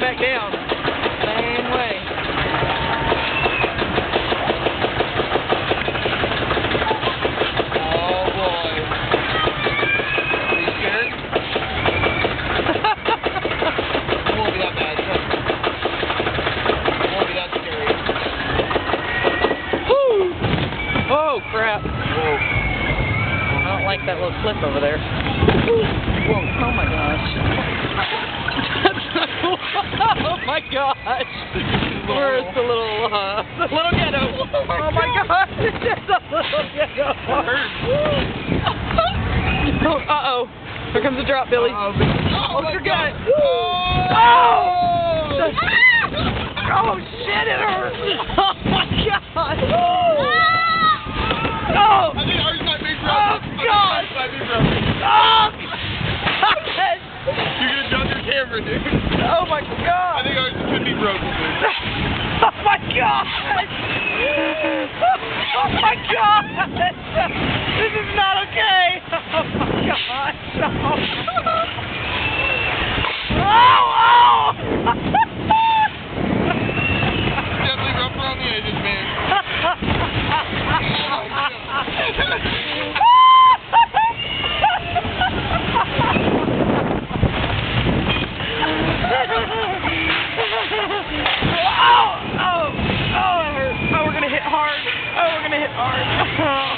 back down. Same way. Oh boy. Are you scared? It won't be that bad. It won't be that scary. Woo! Oh, crap. Whoa. I don't like that little clip over there. Whoa. Oh, my gosh. oh, my gosh. Where's the little, uh, the little ghetto? Oh, my oh my gosh. There's a little ghetto. Oh, uh-oh. Here comes the drop, Billie. Uh Oh, Oh, my your God. Oh! Oh, shit, it hurts. Oh, my gosh. Oh. I think ours might be broken. Oh, God. ours might be broken. Oh, You're gonna drop your camera, dude. Oh my god! I think ours could be broken, oh my god! Oh my god! This is not okay! Oh my god! Oh! Oh! Definitely rough around the edges, man. arm.